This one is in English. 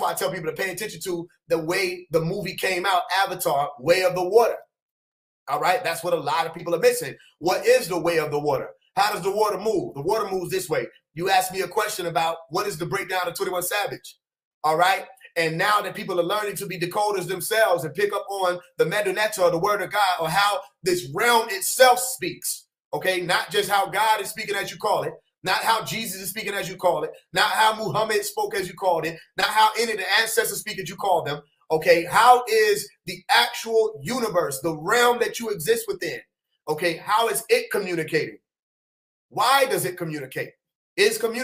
Why I tell people to pay attention to the way the movie came out, Avatar, Way of the Water. All right, that's what a lot of people are missing. What is the way of the water? How does the water move? The water moves this way. You asked me a question about what is the breakdown of 21 Savage. All right. And now that people are learning to be decoders themselves and pick up on the Medu Neter or the word of God or how this realm itself speaks, okay, not just how God is speaking as you call it, not how Jesus is speaking as you call it, not how Muhammad spoke as you called it, not how any of the ancestors speak as you call them, okay, how is the actual universe, the realm that you exist within, okay, how is it communicating? Why does it communicate? Is communicating